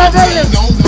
Brother